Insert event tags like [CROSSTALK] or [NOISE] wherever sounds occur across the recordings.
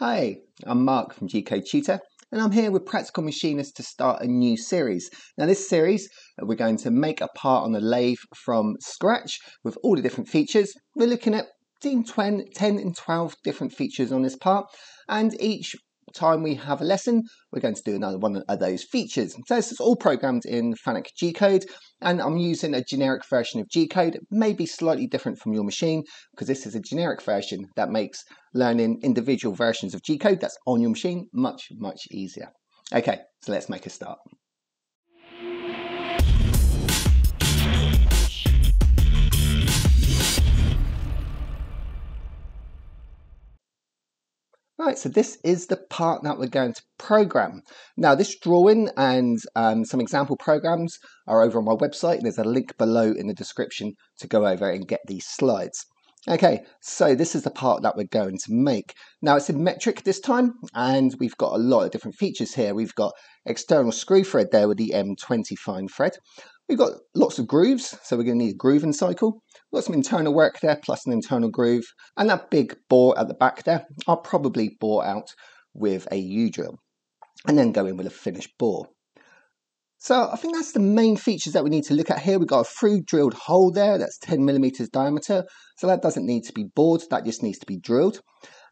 Hi, I'm Marc from G-Code Tutor and I'm here with Practical Machinist to start a new series. Now this series uh, we're going to make a part on a lathe from scratch with all the different features. We're looking at 10, 10 and 12 different features on this part and each time we have a lesson, we're going to do another one of those features. So this is all programmed in FANUC G-code, and I'm using a generic version of G-code. It may be slightly different from your machine, because this is a generic version that makes learning individual versions of G-code that's on your machine much, much easier. Okay, so let's make a start. Right, so this is the part that we're going to program. Now this drawing and um, some example programs are over on my website. There's a link below in the description to go over and get these slides. Okay, so this is the part that we're going to make. Now it's in metric this time, and we've got a lot of different features here. We've got external screw thread there with the M20 fine thread. We've got lots of grooves, so we're going to need a grooving cycle. We've got some internal work there, plus an internal groove. And that big bore at the back there, I'll probably bore out with a U-drill. And then go in with a finished bore. So I think that's the main features that we need to look at here. We've got a through drilled hole there, that's 10 millimeters diameter. So that doesn't need to be bored, that just needs to be drilled.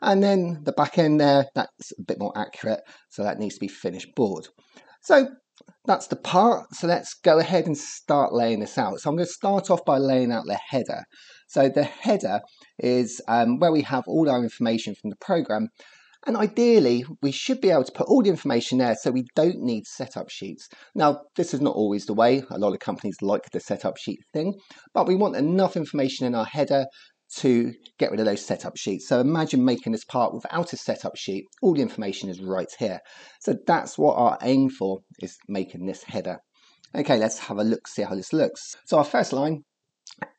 And then the back end there, that's a bit more accurate, so that needs to be finished bored. So that's the part. So let's go ahead and start laying this out. So I'm going to start off by laying out the header. So the header is um, where we have all our information from the program. And ideally, we should be able to put all the information there so we don't need setup sheets. Now, this is not always the way. A lot of companies like the setup sheet thing, but we want enough information in our header to get rid of those setup sheets. So imagine making this part without a setup sheet. All the information is right here. So that's what our aim for is making this header. Okay, let's have a look, see how this looks. So our first line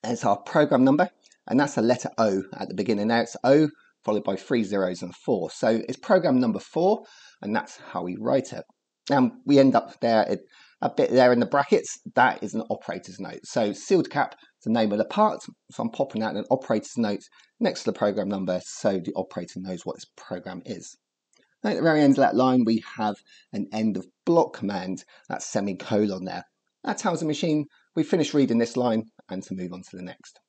is our program number, and that's a letter O at the beginning. Now it's O followed by three zeros and four. So it's program number four, and that's how we write it. And we end up there, a bit there in the brackets, that is an operator's note. So sealed cap the name of the part. So I'm popping out an operator's note next to the program number so the operator knows what this program is. at the very end of that line, we have an end of block command, that semicolon there. That tells the machine we finished reading this line and to move on to the next.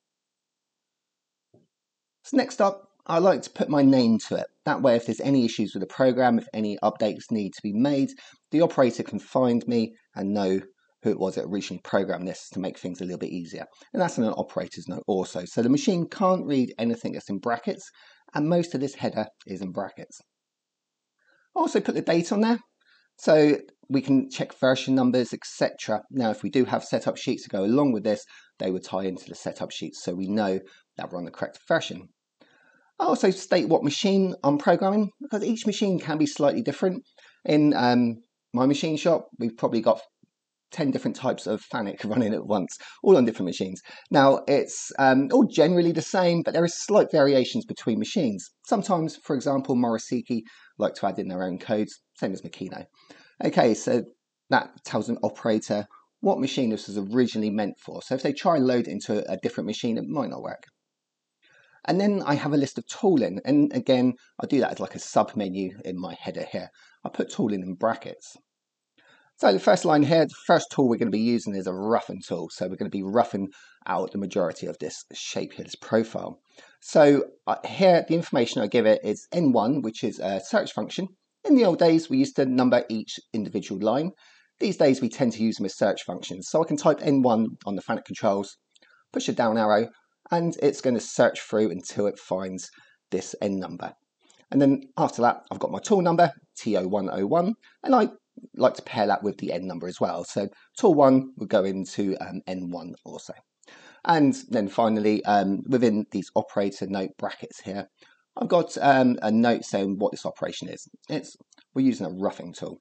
So next up, I like to put my name to it. That way, if there's any issues with the program, if any updates need to be made, the operator can find me and know who it was that originally programmed this to make things a little bit easier. And that's in an operator's note also. So the machine can't read anything that's in brackets, and most of this header is in brackets. Also put the date on there, so we can check version numbers, etc. Now, if we do have setup sheets to go along with this, they would tie into the setup sheets so we know that we're on the correct version. I also state what machine I'm programming because each machine can be slightly different. In um, my machine shop, we've probably got 10 different types of FANUC [LAUGHS] running at once, all on different machines. Now, it's um, all generally the same, but there are slight variations between machines. Sometimes, for example, Mori Seiki like to add in their own codes, same as Makino. Okay, so that tells an operator what machine this was originally meant for. So if they try and load it into a different machine, it might not work. And then I have a list of tooling. And again, I do that as like a sub menu in my header here. I put tooling in brackets. So the first line here, the first tool we're going to be using is a roughen tool. So we're going to be roughing out the majority of this shape here, this profile. So uh, here, the information I give it is N1, which is a search function. In the old days, we used to number each individual line. These days, we tend to use them as search functions. So I can type N1 on the FANUC controls, push a down arrow, and it's going to search through until it finds this N number. And then after that, I've got my tool number, TO101, and I like to pair that with the N number as well. So tool 1 would go into um, N1 also. And then finally, um, within these operator note brackets here, I've got um, a note saying what this operation is. It's We're using a roughing tool.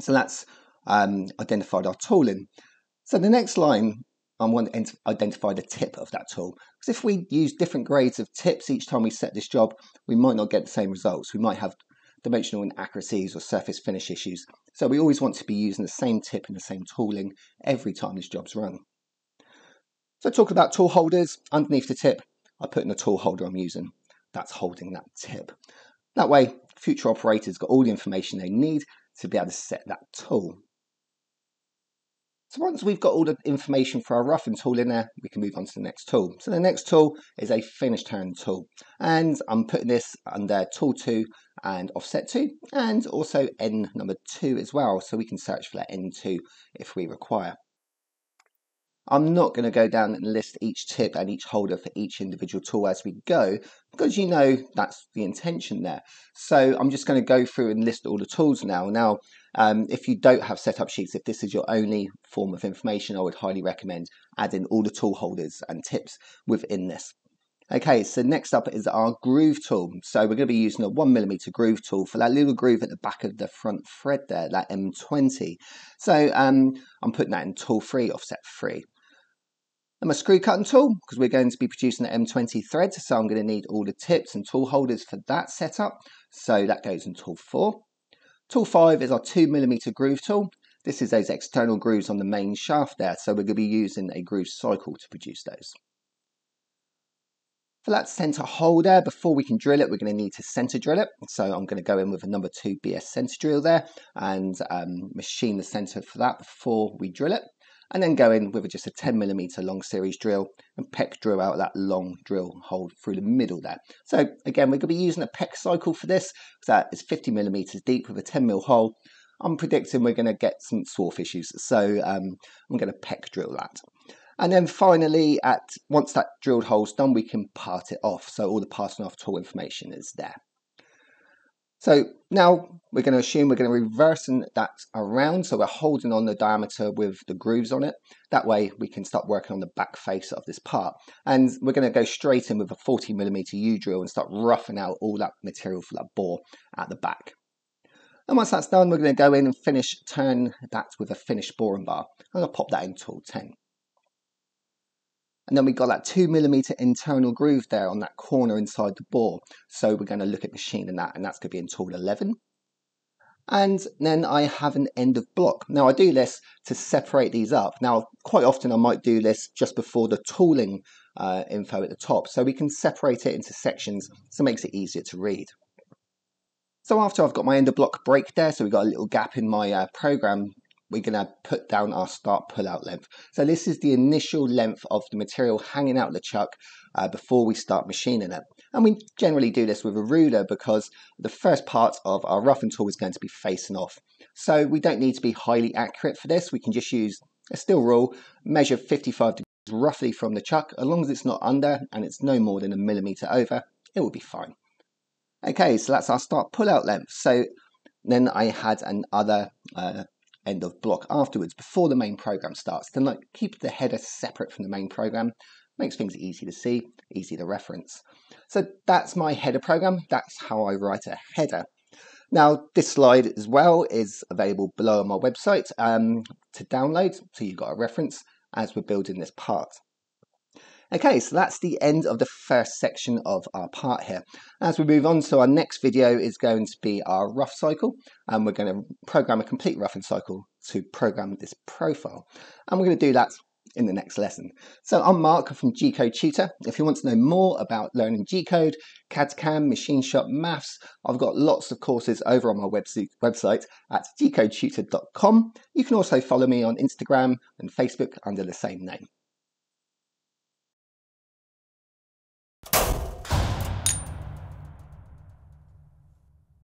So that's um, identified our tooling. So the next line, I want to identify the tip of that tool. Because if we use different grades of tips each time we set this job, we might not get the same results. We might have dimensional inaccuracies or surface finish issues. So we always want to be using the same tip and the same tooling every time this job's run. So talking about tool holders, underneath the tip, I put in a tool holder I'm using. That's holding that tip. That way, future operators got all the information they need to be able to set that tool. So once we've got all the information for our roughen tool in there, we can move on to the next tool. So the next tool is a finished hand tool. And I'm putting this under tool 2 and offset 2 and also N number 2 as well. So we can search for that N2 if we require. I'm not going to go down and list each tip and each holder for each individual tool as we go, because you know that's the intention there. So I'm just going to go through and list all the tools now. Now, um, if you don't have setup sheets, if this is your only form of information, I would highly recommend adding all the tool holders and tips within this. Okay, so next up is our groove tool. So we're going to be using a one millimeter groove tool for that little groove at the back of the front thread there, that M20. So um, I'm putting that in tool three, offset three. And my screw cutting tool, because we're going to be producing an M20 thread, so I'm going to need all the tips and tool holders for that setup. So that goes in tool 4. Tool 5 is our 2mm groove tool. This is those external grooves on the main shaft there, so we're going to be using a groove cycle to produce those. For that center hole there, before we can drill it, we're going to need to center drill it. So I'm going to go in with a number 2 BS center drill there and um, machine the center for that before we drill it and then go in with just a 10 millimeter long series drill and peck drill out that long drill hole through the middle there. So again, we're going to be using a peck cycle for this. Because that is 50 millimeters deep with a 10 mil hole. I'm predicting we're going to get some swarf issues, so um, I'm going to peck drill that. And then finally, at once that drilled hole's done, we can part it off. So all the parting off tool information is there. So now we're going to assume we're going to reverse that around. So we're holding on the diameter with the grooves on it. That way we can start working on the back face of this part. And we're going to go straight in with a 40 millimeter U-drill and start roughing out all that material for that bore at the back. And once that's done, we're going to go in and finish, turn that with a finished boring bar. I'm going to pop that in tool 10. And then we got that two millimeter internal groove there on that corner inside the bore. So we're going to look at machining that and that's going to be in tool 11. And then I have an end of block. Now I do this to separate these up. Now quite often I might do this just before the tooling uh, info at the top. So we can separate it into sections so it makes it easier to read. So after I've got my end of block break there, so we've got a little gap in my uh, program we're going to put down our start pull-out length. So this is the initial length of the material hanging out the chuck uh, before we start machining it. And we generally do this with a ruler because the first part of our roughing tool is going to be facing off. So we don't need to be highly accurate for this. We can just use a steel rule, measure 55 degrees roughly from the chuck. As long as it's not under and it's no more than a millimeter over, it will be fine. Okay, so that's our start pull-out length. So then I had another uh, end of block afterwards before the main program starts. Then like keep the header separate from the main program. Makes things easy to see, easy to reference. So that's my header program. That's how I write a header. Now, this slide as well is available below on my website um, to download, so you've got a reference as we're building this part. Okay, so that's the end of the first section of our part here. As we move on, so our next video is going to be our rough cycle, and we're going to program a complete roughing cycle to program this profile. And we're going to do that in the next lesson. So I'm Marc from G-Code Tutor. If you want to know more about learning G-Code, CAD-CAM, Machine Shop, Maths, I've got lots of courses over on my website at gcodetutor.com. You can also follow me on Instagram and Facebook under the same name.